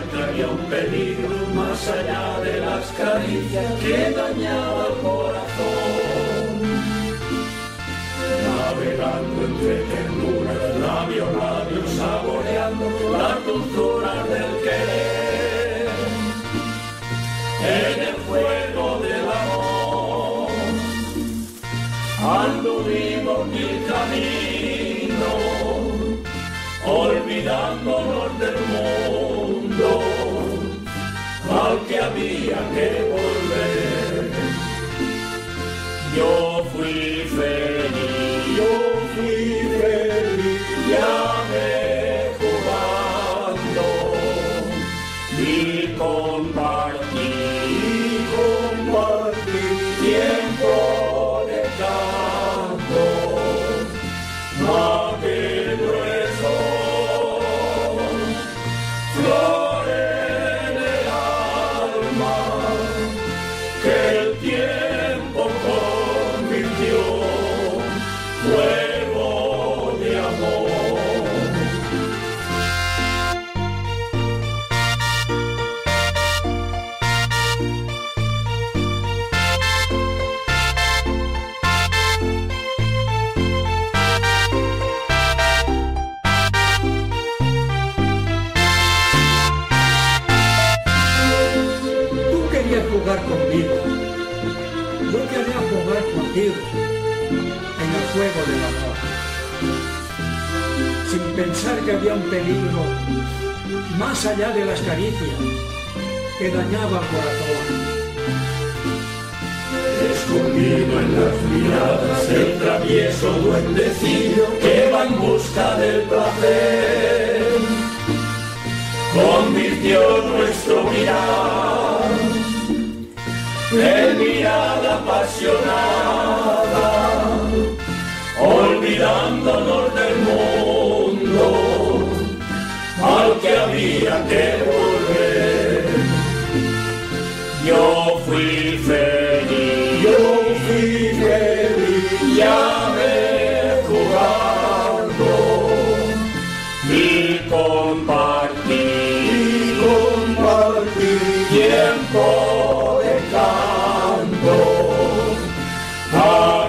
que había un peligro más allá de las caricias que dañaba el corazón. Navegando entre ternuras, labio, labio, saboreando las dulzuras del querer. En el fuego jugar conmigo. Yo quería jugar contigo en el juego del amor. Sin pensar que había un peligro más allá de las caricias que dañaba el corazón. Escondido en las miradas el travieso duendecillo que va en busca del placer. Mirada apasionada, olvidándonos del mundo al que había que volver. Yo fui feliz, yo fui feliz, ya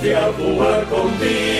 voy a jugar contigo.